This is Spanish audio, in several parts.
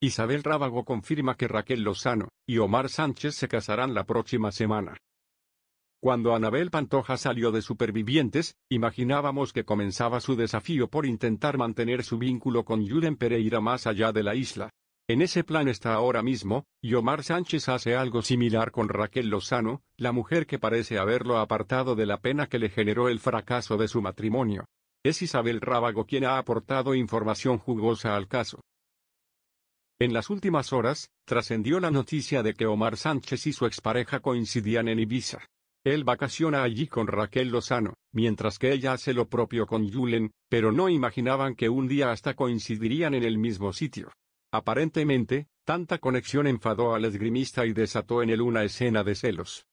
Isabel Rábago confirma que Raquel Lozano y Omar Sánchez se casarán la próxima semana. Cuando Anabel Pantoja salió de Supervivientes, imaginábamos que comenzaba su desafío por intentar mantener su vínculo con Julen Pereira más allá de la isla. En ese plan está ahora mismo, y Omar Sánchez hace algo similar con Raquel Lozano, la mujer que parece haberlo apartado de la pena que le generó el fracaso de su matrimonio. Es Isabel Rábago quien ha aportado información jugosa al caso. En las últimas horas, trascendió la noticia de que Omar Sánchez y su expareja coincidían en Ibiza. Él vacaciona allí con Raquel Lozano, mientras que ella hace lo propio con Julen, pero no imaginaban que un día hasta coincidirían en el mismo sitio. Aparentemente, tanta conexión enfadó al esgrimista y desató en él una escena de celos.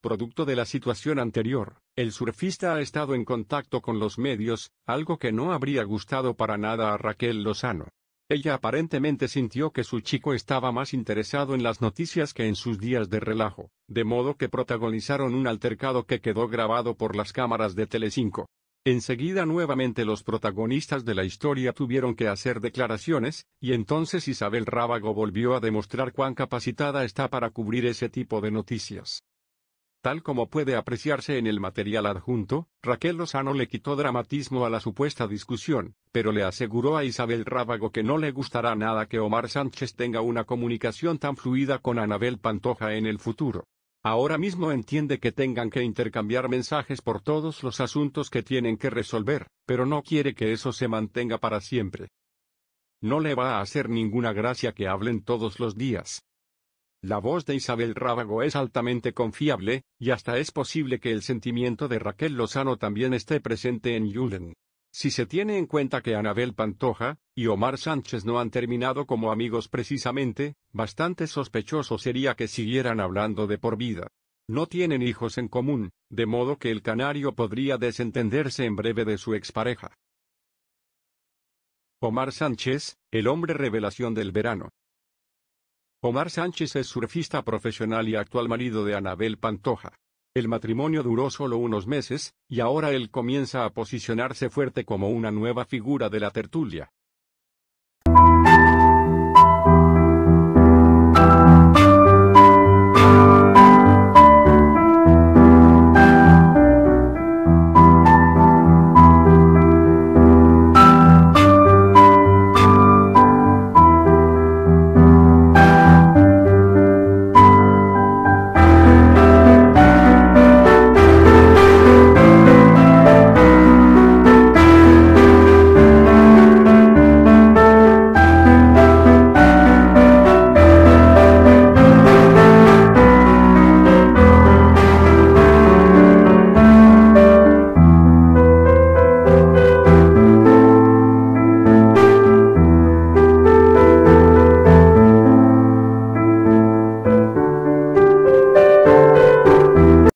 Producto de la situación anterior, el surfista ha estado en contacto con los medios, algo que no habría gustado para nada a Raquel Lozano. Ella aparentemente sintió que su chico estaba más interesado en las noticias que en sus días de relajo, de modo que protagonizaron un altercado que quedó grabado por las cámaras de Telecinco. Enseguida nuevamente los protagonistas de la historia tuvieron que hacer declaraciones, y entonces Isabel Rábago volvió a demostrar cuán capacitada está para cubrir ese tipo de noticias. Tal como puede apreciarse en el material adjunto, Raquel Lozano le quitó dramatismo a la supuesta discusión, pero le aseguró a Isabel Rábago que no le gustará nada que Omar Sánchez tenga una comunicación tan fluida con Anabel Pantoja en el futuro. Ahora mismo entiende que tengan que intercambiar mensajes por todos los asuntos que tienen que resolver, pero no quiere que eso se mantenga para siempre. No le va a hacer ninguna gracia que hablen todos los días. La voz de Isabel Rábago es altamente confiable, y hasta es posible que el sentimiento de Raquel Lozano también esté presente en Julen. Si se tiene en cuenta que Anabel Pantoja y Omar Sánchez no han terminado como amigos precisamente, bastante sospechoso sería que siguieran hablando de por vida. No tienen hijos en común, de modo que el canario podría desentenderse en breve de su expareja. Omar Sánchez, el hombre revelación del verano. Omar Sánchez es surfista profesional y actual marido de Anabel Pantoja. El matrimonio duró solo unos meses, y ahora él comienza a posicionarse fuerte como una nueva figura de la tertulia.